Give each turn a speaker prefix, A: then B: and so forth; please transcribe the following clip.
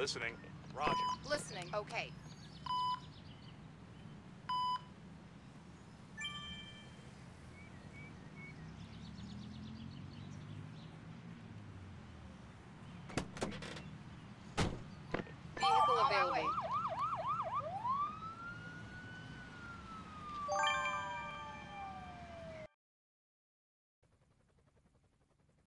A: Listening. Roger.
B: Listening. Okay. Vehicle available.